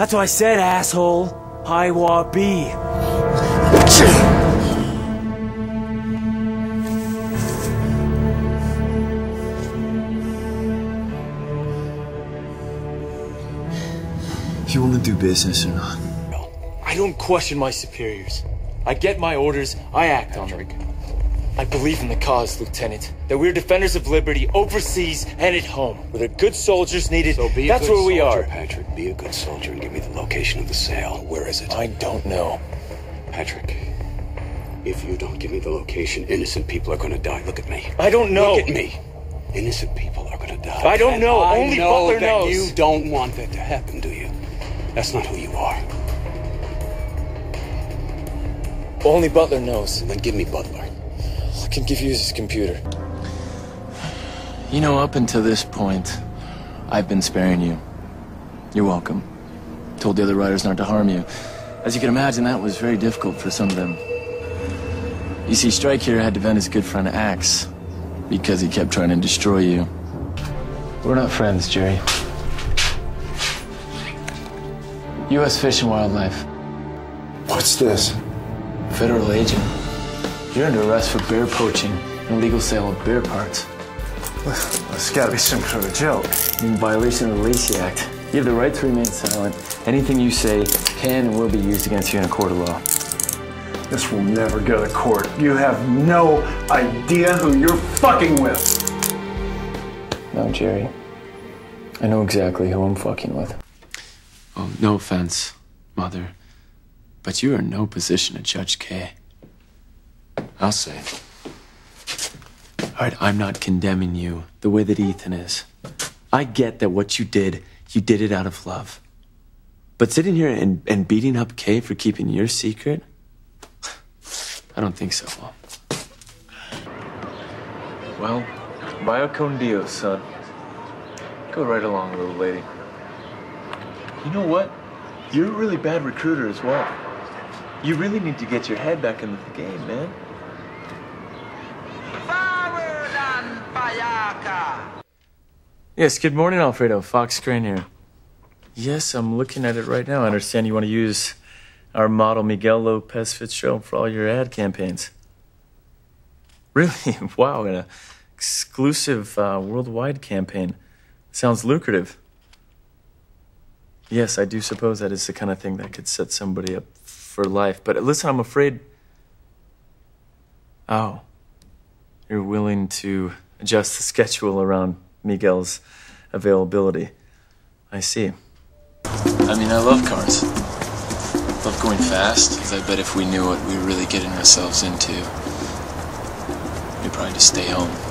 That's what I said, asshole. Highwa B. You want to do business or not? I don't question my superiors. I get my orders, I act on them. I believe in the cause, Lieutenant. That we're defenders of liberty overseas and at home. Where the good soldiers needed. So be That's where we are. Patrick. Be a good soldier and give me the location of the sale. Where is it? I don't know. Patrick, if you don't give me the location, innocent people are going to die. Look at me. I don't know. Look at me. Innocent people are going to die. I don't And know. I Only know Butler knows. You don't want that to happen, do you? That's not who you are. Only Butler knows. Then give me Butler. I can give you his computer. You know, up until this point, I've been sparing you. You're welcome. Told the other riders not to harm you. As you can imagine, that was very difficult for some of them. You see, Strike here had to vent his good friend Axe because he kept trying to destroy you. We're not friends, Jerry. U.S. Fish and Wildlife. What's this? Federal agent. You're under arrest for bear poaching and illegal sale of bear parts. It's gotta be some sort of joke. In violation of the Lacey Act. You have the right to remain silent. Anything you say can and will be used against you in a court of law. This will never go to court. You have no idea who you're fucking with. No, Jerry. I know exactly who I'm fucking with. Oh, no offense, Mother. But you are in no position to judge Kay. I'll say. All right, I'm not condemning you the way that Ethan is. I get that what you did, you did it out of love. But sitting here and, and beating up Kay for keeping your secret? I don't think so. Well, vaya con Dios, son. Go right along, little lady. You know what? You're a really bad recruiter as well. You really need to get your head back into the game, man. Yes, good morning, Alfredo. Fox Crane here. Yes, I'm looking at it right now. I understand you want to use our model Miguel Lopez Fitzgerald for all your ad campaigns. Really? Wow, an exclusive uh, worldwide campaign. Sounds lucrative. Yes, I do suppose that is the kind of thing that could set somebody up for life. But listen, I'm afraid. Oh. You're willing to adjust the schedule around Miguel's availability. I see. I mean, I love cars. Love going fast, because I bet if we knew what we were really getting ourselves into, we'd probably just stay home.